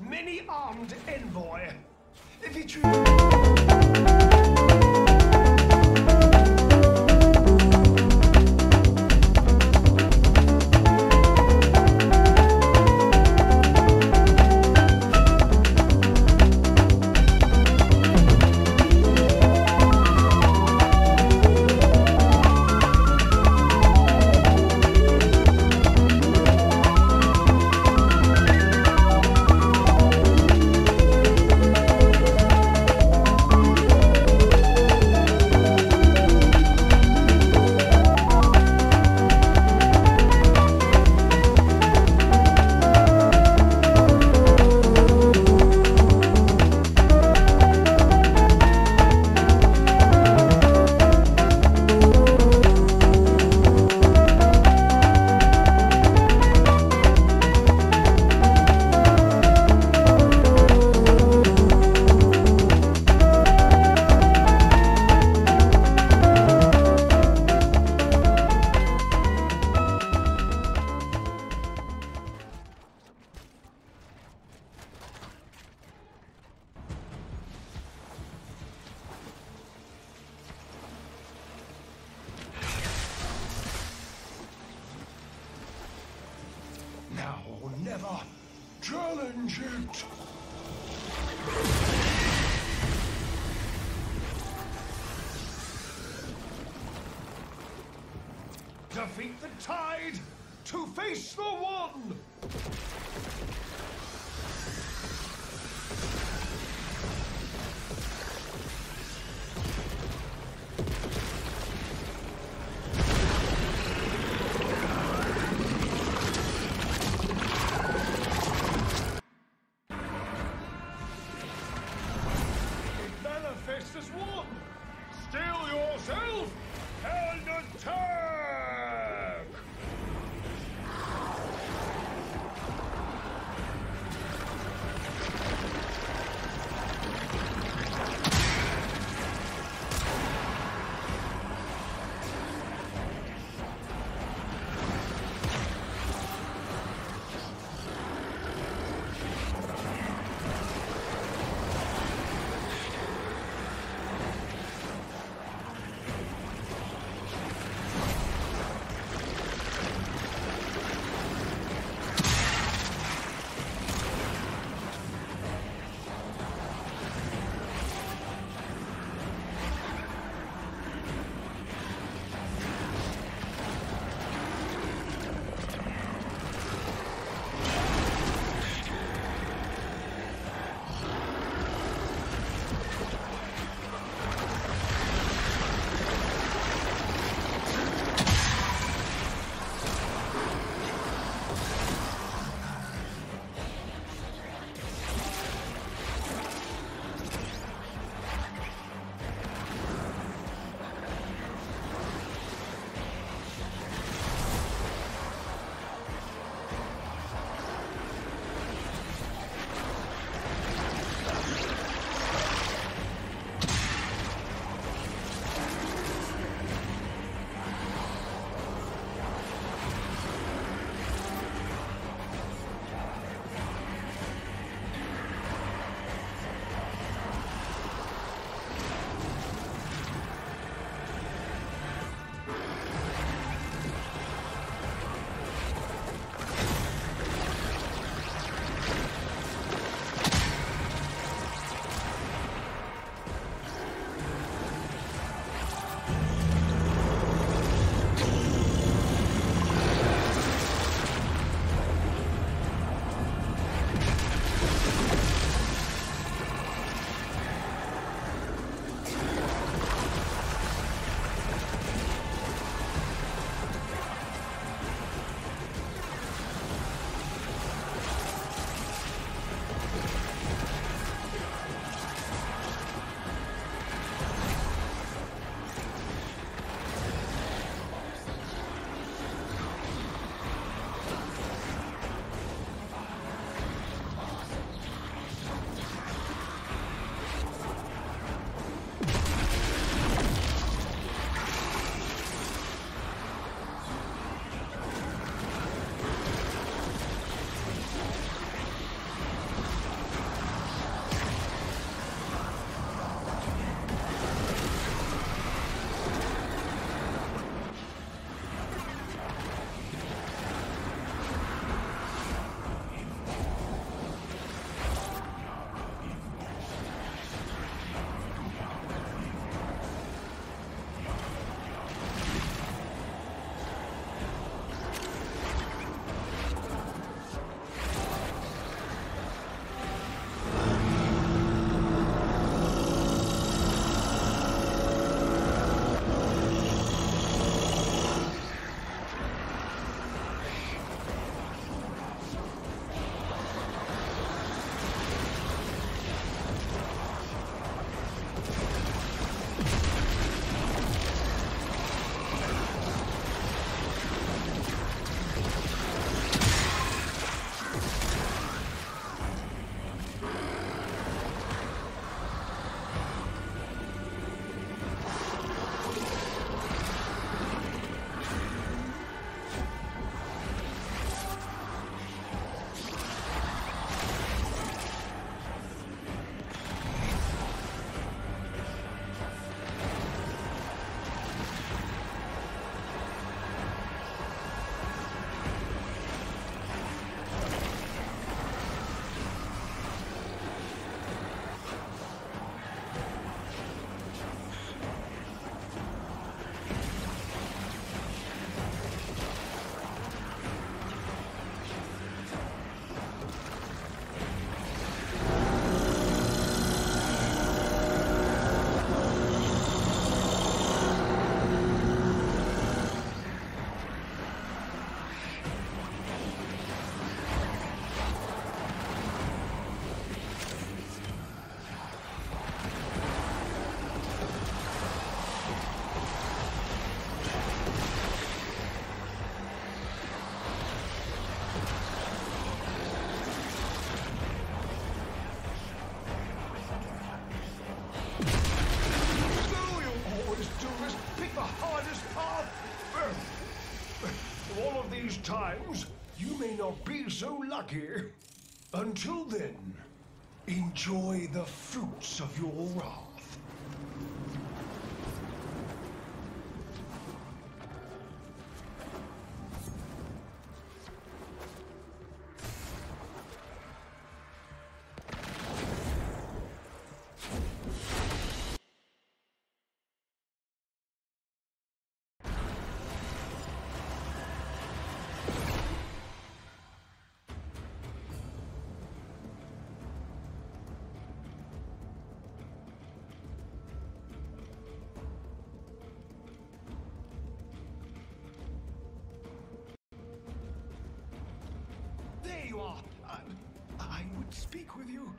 many-armed envoy. If he chooses... Challenge it. Defeat the tide to face the one. all of these times, you may not be so lucky. Until then, enjoy the fruits of your wrath. You are. I, I would speak with you.